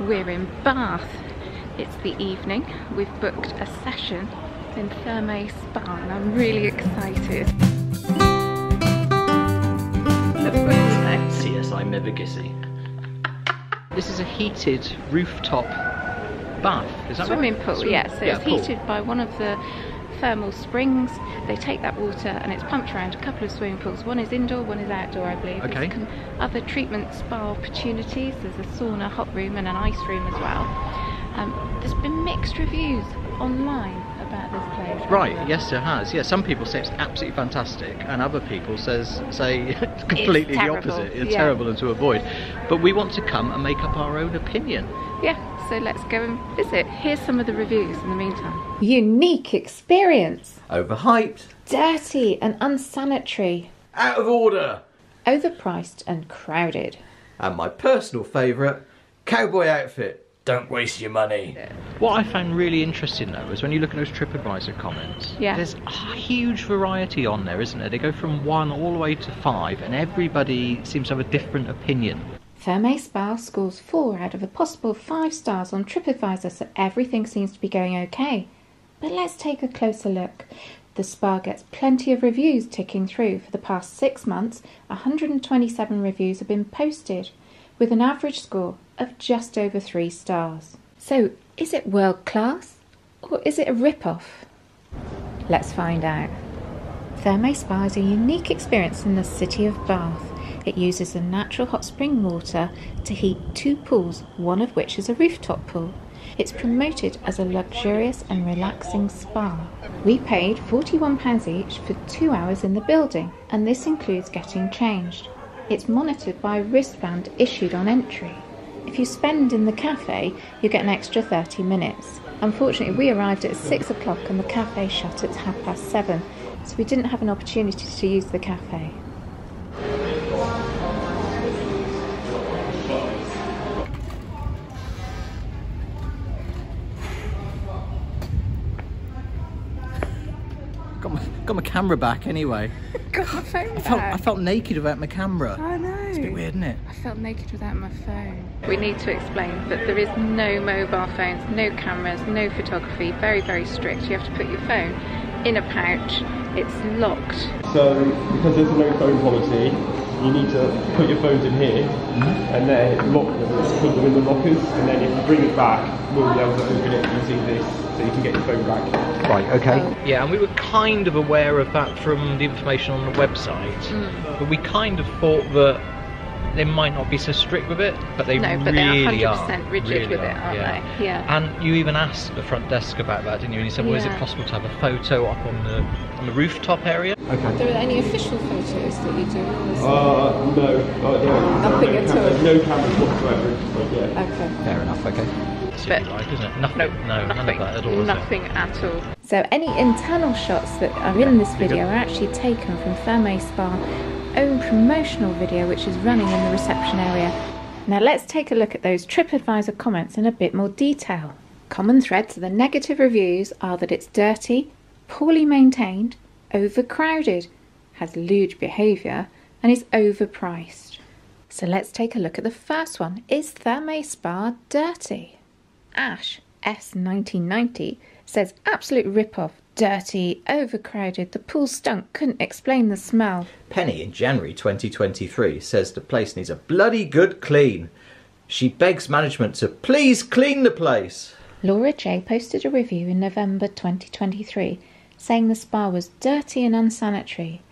We're in Bath. It's the evening. We've booked a session in Thermae Spa and I'm really excited. CSI Mevagissey. This is a heated rooftop bath, is that Swimming right? pool, Swim- yeah. So yeah, it's pool. heated by one of the thermal springs. They take that water and it's pumped around a couple of swimming pools. One is indoor, one is outdoor, I believe. Okay. There's other treatment spa opportunities. There's a sauna, hot room, and an ice room as well. Um, there's been mixed reviews online about this place. Right, there? yes, there has. Yeah, some people say it's absolutely fantastic, and other people says say completely the opposite. It's yeah. terrible and to avoid. But we want to come and make up our own opinion. Yeah, so let's go and visit. Here's some of the reviews in the meantime. Unique experience. Overhyped. Dirty and unsanitary. Out of order. Overpriced and crowded. And my personal favourite, cowboy outfit. Don't waste your money. What I found really interesting though is when you look at those TripAdvisor comments, Yeah. there's a huge variety on there, isn't there? They go from one all the way to five, and everybody seems to have a different opinion. Thermae Spa scores 4 out of a possible 5 stars on TripAdvisor, so everything seems to be going okay. But let's take a closer look. The spa gets plenty of reviews ticking through. For the past 6 months, 127 reviews have been posted, with an average score of just over 3 stars. So, is it world class? Or is it a rip off? Let's find out. Thermae Spa is a unique experience in the city of Bath. It uses the natural hot spring water to heat two pools, one of which is a rooftop pool. It's promoted as a luxurious and relaxing spa. We paid £41 each for two hours in the building, and this includes getting changed. It's monitored by a wristband issued on entry. If you spend in the cafe, you get an extra 30 minutes. Unfortunately, we arrived at 6 o'clock and the cafe shut at half past 7, so we didn't have an opportunity to use the cafe. Got my, got my camera back anyway. Got my phone I felt, I felt naked without my camera. I know. It's a bit weird, isn't it? I felt naked without my phone. We need to explain that there is no mobile phones, no cameras, no photography. Very, very strict. You have to put your phone in a pouch. It's locked. So, because there's no phone policy, you need to put your phones in here mm-hmm. and then lock them, put them in the lockers, and then if you bring it back, we'll be able to open it using this so you can get your phone back. Right, okay. Oh. Yeah, and we were kind of aware of that from the information on the website, Mm. but we kind of thought that they might not be so strict with it, but they No, but they're really 100% are. rigid really with it, are, aren't yeah. they? Yeah. And you even asked the front desk about that, didn't you? And you said, "Well, is it possible to have a photo up on the on the rooftop area?" Okay. Are there are any official photos that you do? Uh, no. Uh, yeah, Nothing no at cam- all. There's no cameras whatsoever. It's yeah. Okay. Fair enough, okay. It's But- like, isn't it? Nothing. No, no, none of nothing. that at all. is nothing at all. So any internal shots that are in this video are actually taken from Thermae Spa own promotional video which is running in the reception area. Now let's take a look at those TripAdvisor comments in a bit more detail. Common threads of the negative reviews are that it's dirty, poorly maintained, overcrowded, has lewd behaviour, and is overpriced. So let's take a look at the first one. Is Thermae Spa dirty? Ash S1990 says absolute rip-off, dirty, overcrowded, the pool stunk, couldn't explain the smell. Penny in January 2023 says the place needs a bloody good clean. She begs management to please clean the place. Laura J posted a review in November 2023 saying the spa was dirty and unsanitary.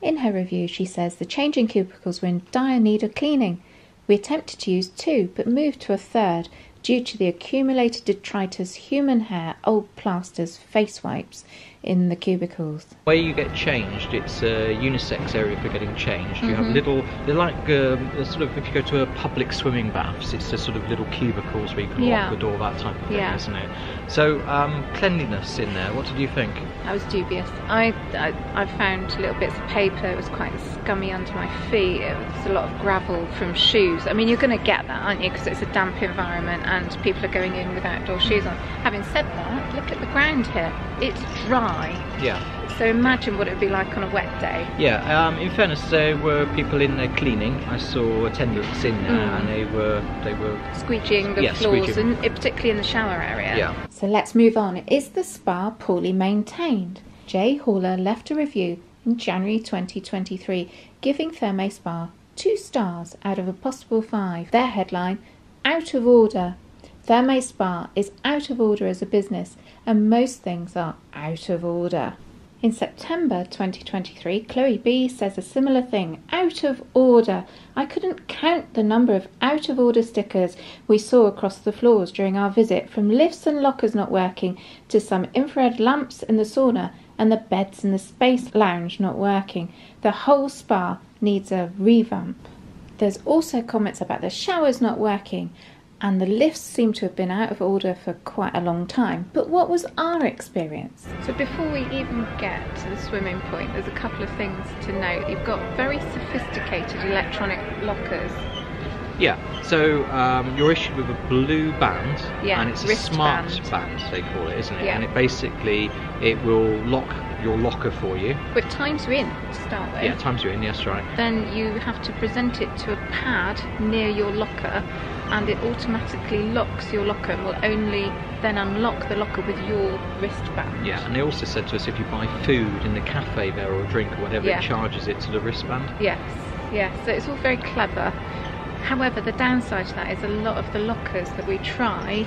In her review, she says the changing cubicles were in dire need of cleaning. We attempted to use two, but moved to a third due to the accumulated detritus, human hair, old plasters, face wipes in the cubicles. Where you get changed, it's a unisex area for getting changed. You Mm-hmm. have little, they're like um, sort of if you go to a public swimming baths, it's just sort of little cubicles where you can Yeah. lock the door, that type of thing, Yeah. isn't it? So um, cleanliness in there. What did you think? I was dubious. I, I, I found little bits of paper. It was quite scummy under my feet. It was a lot of gravel from shoes. I mean, you're going to get that, aren't you? Because it's a damp environment and people are going in with outdoor shoes on. Having said that, look at the ground here. It's dry. Yeah. So imagine what it would be like on a wet day. Yeah, um, in fairness, there were people in there cleaning. I saw attendants in there, Mm. and they were they were Squeegeeing the Yeah, floors, squeegeeing. and particularly in the shower area. yeah. So let's move on. Is the spa poorly maintained? Jay Haller left a review in January 2023 giving Thermae Spa two stars out of a possible five. Their headline Out of Order. Thermae Spa is out of order as a business, and most things are out of order. In September 2023, Chloe B says a similar thing out of order. I couldn't count the number of out of order stickers we saw across the floors during our visit, from lifts and lockers not working to some infrared lamps in the sauna and the beds in the space lounge not working. The whole spa needs a revamp. There's also comments about the showers not working, and the lifts seem to have been out of order for quite a long time. But what was our experience? So before we even get to the swimming point, there's a couple of things to note. You've got very sophisticated electronic lockers. Yeah, so um, you're issued with a blue band, Yeah, and it's a wristband. smart band, they call it, isn't it? Yeah. And it basically it will lock your locker for you. But times you in to start with. Yeah, times you're in. Yes, right. Then you have to present it to a pad near your locker, and it automatically locks your locker and will only then unlock the locker with your wristband. Yeah, and they also said to us if you buy food in the cafe there or a drink or whatever, Yeah. it charges it to the wristband. Yes, yes. So it's all very clever. However, the downside to that is a lot of the lockers that we tried,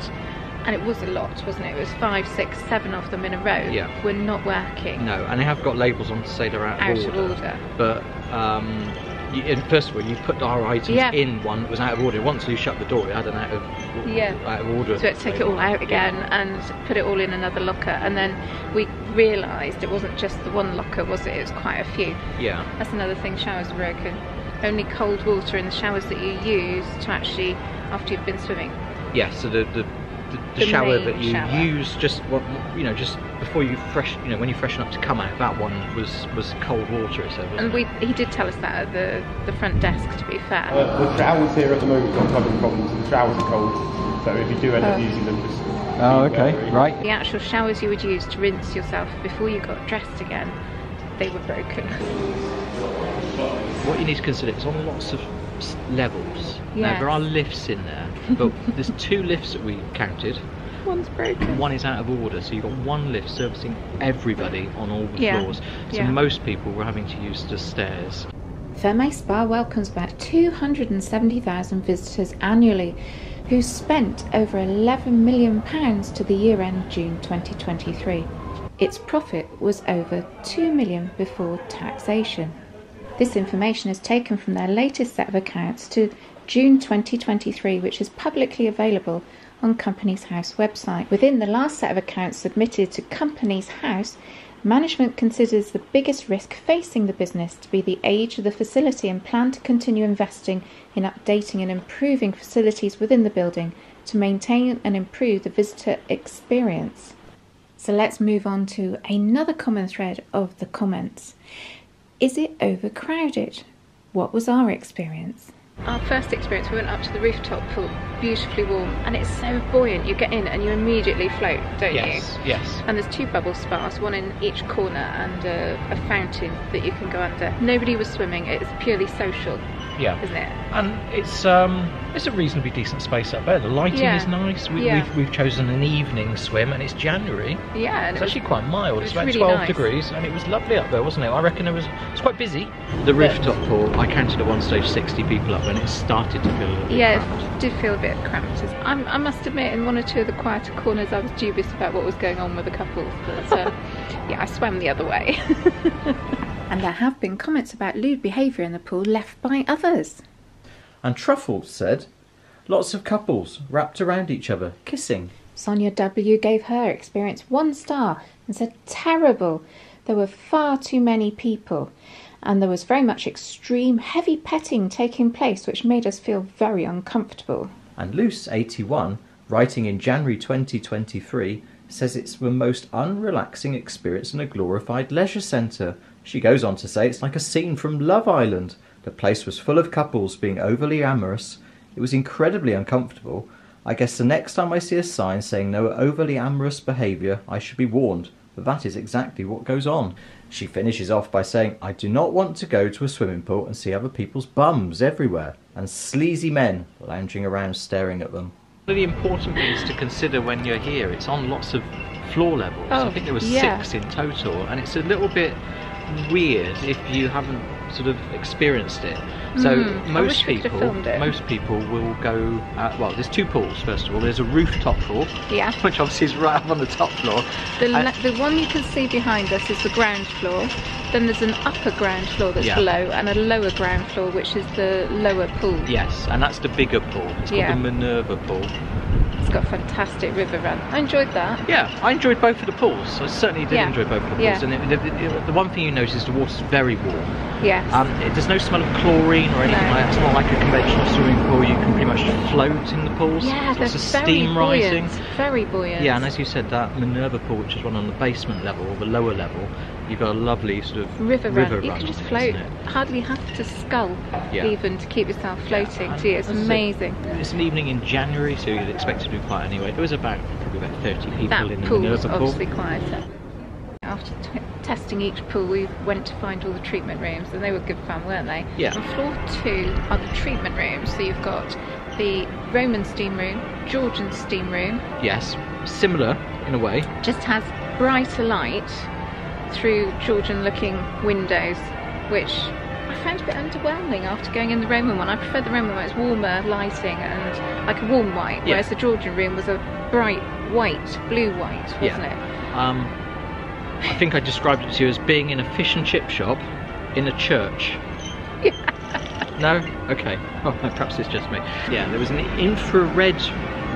and it was a lot, wasn't it? It was five, six, seven of them in a row. Yeah. Were not working. No, and they have got labels on to say they're out, Out of order. order. But um, you, first of all, you put our items Yeah. in one that was out of order. Once you shut the door, it had an out of Yeah. out of order. So we had to take it all out again and put it all in another locker, and then we realised it wasn't just the one locker, was it? It was quite a few. Yeah, That's another thing. Showers are broken. Only cold water in the showers that you use to actually after you've been swimming. yeah. So the the, the, the, The shower that you shower. use just what you know just before you fresh you know when you freshen up to come out that one was was cold water it said wasn't And it? we he did tell us that at the the front desk. To be fair. Uh, the showers here at the moment are having problems. The showers are cold, so if you do end up Oh. using them, just Oh, okay, wary. right. The actual showers you would use to rinse yourself before you got dressed again, they were broken. What you need to consider is on lots of s- levels. Now there are lifts in there, but there's two lifts that we counted. One's broken. One is out of order, so you've got one lift servicing everybody on all the Yeah, floors. So yeah. most people were having to use the stairs. Thermae Spa welcomes about 270,000 visitors annually who spent over 11 million pounds to the year end June 2023. Its profit was over 2 million before taxation. This information is taken from their latest set of accounts to June 2023, which is publicly available on Companies House website. Within the last set of accounts submitted to Companies House, management considers the biggest risk facing the business to be the age of the facility and plan to continue investing in updating and improving facilities within the building to maintain and improve the visitor experience. So let's move on to another common thread of the comments. Is it overcrowded? What was our experience? Our first experience, we went up to the rooftop pool, beautifully warm, and it's so buoyant. You get in and you immediately float, don't you? Yes, yes. And there's two bubble spas, one in each corner, and a, a fountain that you can go under. Nobody was swimming. It's purely social, Yeah. isn't it? And it's um it's a reasonably decent space up there. The lighting Yeah. is nice. We, Yeah. we've, we've chosen an evening swim, and it's January. Yeah, and It's it was- actually quite mild. it It's about really 12 nice. degrees, and it was lovely up there, wasn't it? I reckon it was. It's quite busy. The rooftop pool. I counted at one stage 60 people up, and it started to feel a little bit Yeah, cramped. it did feel a bit cramped. I'm, I must admit, in one or two of the quieter corners, I was dubious about what was going on with the couples. But uh, yeah, I swam the other way. And there have been comments about lewd behaviour in the pool left by others. And Truffles said, lots of couples wrapped around each other, kissing. Sonia W gave her experience one star and said, terrible. There were far too many people, and there was very much extreme, heavy petting taking place, which made us feel very uncomfortable. And Luce81, writing in January 2023, says it's the most unrelaxing experience in a glorified leisure centre. She goes on to say it's like a scene from Love Island. The place was full of couples being overly amorous. It was incredibly uncomfortable. I guess the next time I see a sign saying no overly amorous behaviour, I should be warned. But that is exactly what goes on. She finishes off by saying, I do not want to go to a swimming pool and see other people's bums everywhere and sleazy men lounging around staring at them. One of the important things to consider when you're here, it's on lots of floor levels. Oh, I think there were yeah. six in total, and it's a little bit weird if you haven't sort of experienced it. So Mm, most wish we could have people, most people will go. Uh, well, there's two pools. First of all, there's a rooftop pool, Yeah. which obviously is right up on the top floor. The, the one you can see behind us is the ground floor. Then there's an upper ground floor that's Yeah. below, and a lower ground floor, which is the lower pool. Yes, and that's the bigger pool. It's called Yeah. the Minerva pool. It's got a fantastic river run. I enjoyed that. Yeah, I enjoyed both of the pools. I certainly did Yeah. enjoy both of the pools. And it, the, the, the one thing you notice is the water's very warm. Yes. Um, it, there's no smell of chlorine or anything No. like that. It's not like a conventional swimming pool. You can pretty much float in the pools. yeah, lots of very steam rising. buoyant. Very buoyant. Yeah, and as you said, that Minerva pool, which is one on the basement level or the lower level, you've got a lovely sort of river, river run. You run, can just float. Hardly have to scull Yeah. even to keep yourself floating. And See, it's amazing. It's an evening in January, so you'd expect it to be quiet anyway. There was about probably about 30 people That in the Minerva pool was Minerva pool. obviously quieter. Testing each pool, we went to find all the treatment rooms, and they were good fun, weren't they? Yeah. On floor two are the treatment rooms. So you've got the Roman steam room, Georgian steam room, Yes, similar in a way. just has brighter light through Georgian looking windows, which I found a bit underwhelming after going in the Roman one. I prefer the Roman one, it's warmer lighting and like a warm white, Yeah. whereas the Georgian room was a bright white, blue white, wasn't Yeah. it? Um, I think I described it to you as being in a fish and chip shop in a church. No? Okay. Oh, perhaps it's just me. Yeah, there was an infrared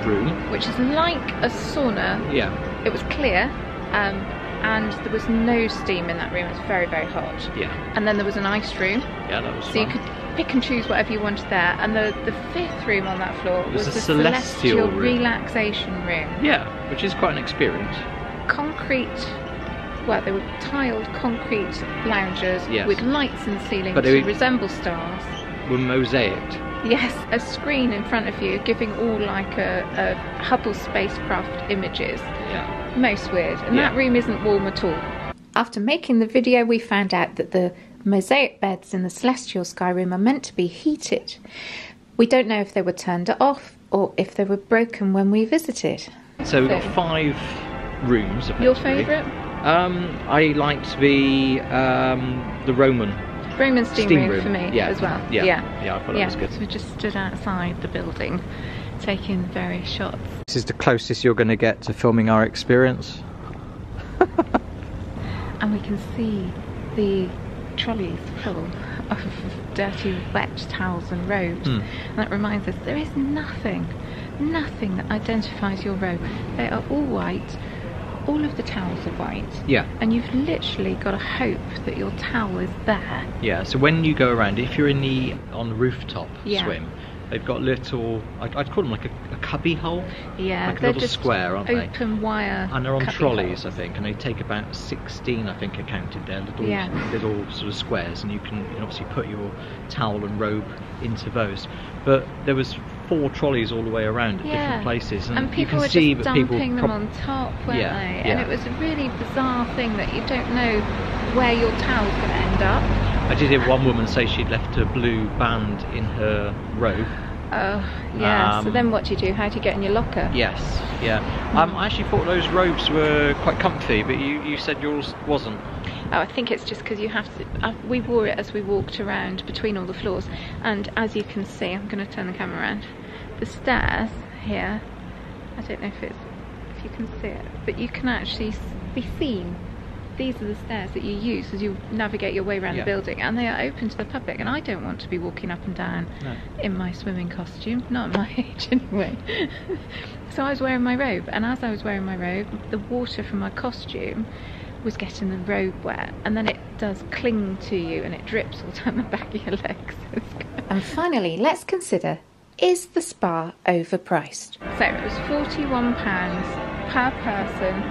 room. Which is like a sauna. Yeah. It was clear, um, and there was no steam in that room. It was very, very hot. Yeah. And then there was an ice room, Yeah, that was so you could pick and choose whatever you wanted there. And the, the fifth room on that floor was was, a the celestial celestial, relaxation room. Yeah, which is quite an experience. Concrete. Well, they were tiled concrete loungers Yes. with lights in the ceiling But to resemble stars. We're mosaicked. Yes, a screen in front of you giving all like a, a Hubble spacecraft images. Yeah. Most weird. And Yeah. that room isn't warm at all. After making the video, we found out that the mosaic beds in the celestial sky room are meant to be heated. We don't know if they were turned off or if they were broken when we visited. So we've got five rooms. Your favourite? Um, I liked the um, the Roman Roman steam, steam room, room. for me yeah. as well. Yeah. Yeah. Yeah, I thought Yeah. that was good. So we just stood outside the building taking various shots. This is the closest you're going to get to filming our experience. And we can see the trolleys full of dirty, wet towels and robes. Hmm. And that reminds us there is nothing, nothing that identifies your robe. They are all white. All of the towels are white. Yeah. And you've literally got to hope that your towel is there. Yeah, so when you go around, if you're in the on the rooftop Yeah. swim, they've got little, I'd, I'd call them like a, a cubby hole, Yeah, like a little square, aren't they? open wire. And they're on trolleys, I think, and they take about 16, I think, are counted there, little, Yeah. little sort of squares, and you can, you can obviously put your towel and robe into those. But there was four trolleys all the way around at Yeah. different places, and, And you can were see that people dumping them on top, weren't Yeah, they? And yeah. it was a really bizarre thing that you don't know where your towel's going to end up. I did hear one woman say she'd left a blue band in her robe. Oh, yeah. so Um, then what do you do? How do you get in your locker? Yes, yeah. Um, I actually thought those robes were quite comfy, but you, you said yours wasn't. Oh, I think it's just because you have to. Uh, we wore it as we walked around between all the floors, and as you can see, I'm going to turn the camera around. The stairs here. I don't know if it's if you can see it, but you can actually be seen. These are the stairs that you use as you navigate your way around Yeah. the building, and they are open to the public. And I don't want to be walking up and down No. in my swimming costume, not at my age anyway. so I was wearing my robe, and as I was wearing my robe, the water from my costume was getting the robe wet, and then it does cling to you and it drips all down the back of your legs. And finally, let's consider is the spa overpriced? So it was £41 per person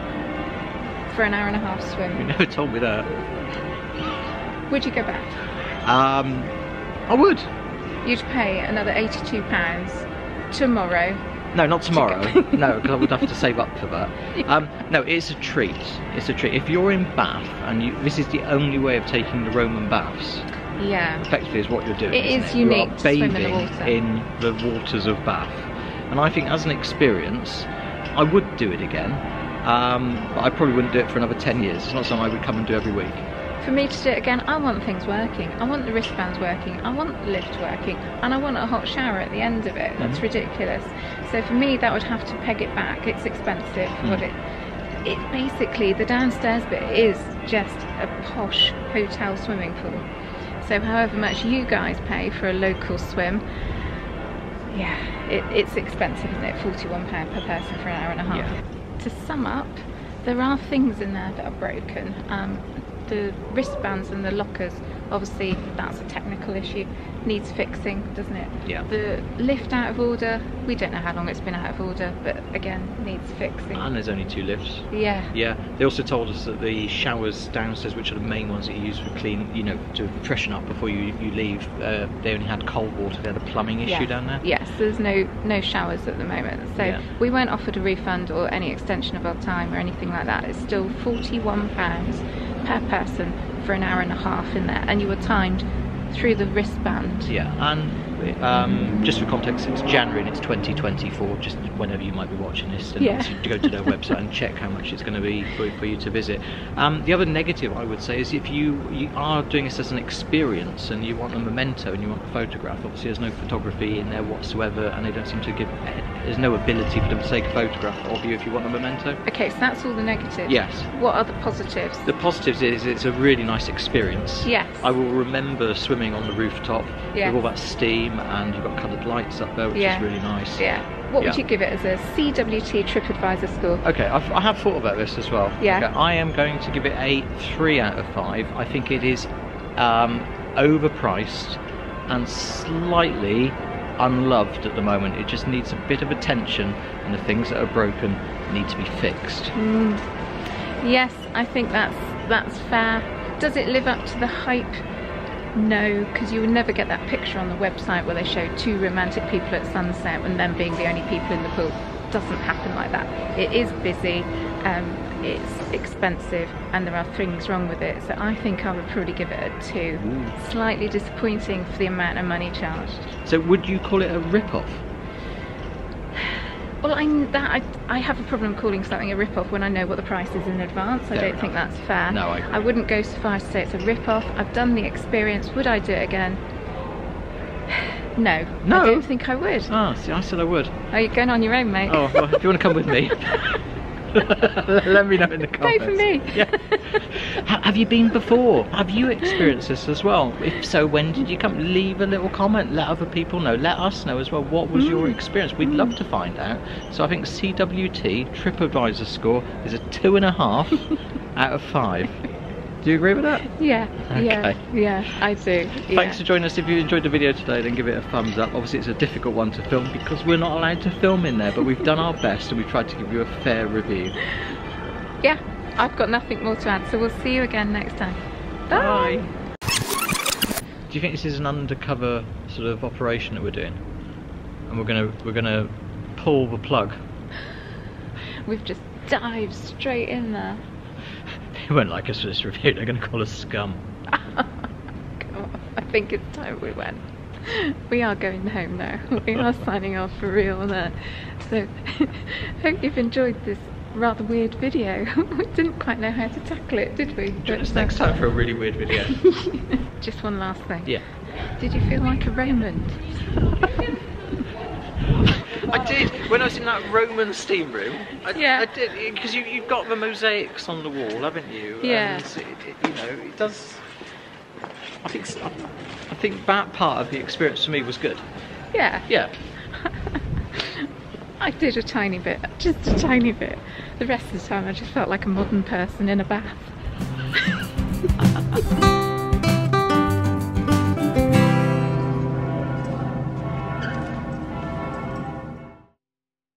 for an hour and a half swim. You never told me that. Would you go back? Um, I would. You'd pay another eighty-two pounds tomorrow. No, not tomorrow. no, because I would have to save up for that. Um, no, it's a treat. It's a treat. If you're in Bath and you, this is the only way of taking the Roman baths, Yeah. effectively is what you're doing. It is it? You are unique to swim in the bathing in the waters of Bath, and I think as an experience, I would do it again. Um, but I probably wouldn't do it for another ten years. It's not something I would come and do every week. For me to do it again, I want things working. I want the wristbands working. I want the lift working, and I want a hot shower at the end of it. That's Mhm. ridiculous. So for me, that would have to peg it back. It's expensive. Mm. What it, it basically the downstairs bit is just a posh hotel swimming pool. So however much you guys pay for a local swim, yeah, it, it's expensive, isn't it? Forty-one pound per person for an hour and a half. Yeah. To sum up, there are things in there that are broken. Um, the wristbands and the lockers, obviously, that's a technical issue. Needs fixing, doesn't it? Yeah. The lift out of order, we don't know how long it's been out of order, but again, needs fixing. And there's only two lifts. yeah. Yeah, they also told us that the showers downstairs, which are the main ones that you use for clean, you know, to freshen up before you, you leave, uh, they only had cold water. They had a plumbing issue Yeah. down there. Yes, there's no no showers at the moment, so Yeah. we weren't offered a refund or any extension of our time or anything like that. It's still forty-one pounds per person for an hour and a half in there, and you were timed through the wristband. Yeah, and um, just for context, it's January and it's 2024. Just whenever you might be watching this, then Yeah. obviously go to their website and check how much it's going to be for, for you to visit. Um, the other negative I would say is if you you are doing this as an experience and you want a memento and you want a photograph, obviously there's no photography in there whatsoever, and they don't seem to give. There's no ability for them to take a photograph of you if you want a memento. Okay, so that's all the negatives. Yes. What are the positives? The positives is it's a really nice experience. Yes. I will remember swimming on the rooftop Yes. with all that steam and you've got coloured lights up there, which Yeah. is really nice. Yeah. What would you give it as a CWT TripAdvisor score? Okay, I've, I have thought about this as well. Yeah. Okay, I am going to give it a three out of five. I think it is um, overpriced and slightly unloved at the moment. It just needs a bit of attention, and the things that are broken need to be fixed. Yes, I think that's that's fair. Does it live up to the hype? No, because you would never get that picture on the website where they show two romantic people at sunset and them being the only people in the pool. Doesn't happen like that. It is busy, um, it's expensive, and there are things wrong with it. So I think I would probably give it a two. Slightly disappointing for the amount of money charged. So, would you call it a rip-off? Well, I that I, I have a problem calling something a rip-off when I know what the price is in advance. I Fair don't think that's fair. No, I. I wouldn't go so far as to say it's a rip-off. I've done the experience. Would I do it again? No. No? I don't think I would. Ah, see, I said I would. Are you going on your own, mate? Oh, well, if you want to come with me, let me know in the Go comments. for me. Yeah. Have you been before? Have you experienced this as well? If so, when did you come? Leave a little comment. Let other people know. Let us know as well. What was your mm. experience? We'd love to find out. So I think CWT TripAdvisor score is a two and a half out of five. Do you agree with that? Yeah, yeah, Okay. yeah, I do. Yeah. Thanks for joining us. If you enjoyed the video today, then give it a thumbs up. Obviously, it's a difficult one to film because we're not allowed to film in there, but we've done our best and we've tried to give you a fair review. Yeah, I've got nothing more to add, so we'll see you again next time. Bye. Do you think this is an undercover sort of operation that we're doing? And we're gonna we're gonna pull the plug. We've just dived straight in there. They won't like us for this review. They're gonna call us scum. I think it's time we went. We are going home now. We are signing off for real now. So, hope you've enjoyed this rather weird video. we didn't quite know how to tackle it, did we? Join us next time for a really weird video. Just one last thing. yeah. Did you feel like a Roman? I did when I was in that Roman steam room. I, Yeah. I did because you you've got the mosaics on the wall, haven't you? Yeah. And it, it, you know, it does. I think I think that part of the experience for me was good. Yeah. Yeah. I did a tiny bit, just a tiny bit. The rest of the time I just felt like a modern person in a bath.